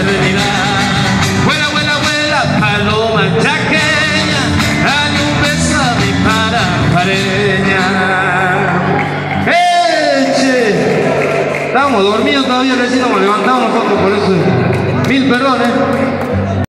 eternidad. Vuela, vuela, vuela, paloma chaqueña, dale un beso a mi para pareña. ¡Eche! Estábamos dormidos todavía, recién nos levantamos nosotros, por eso. Mil perdones.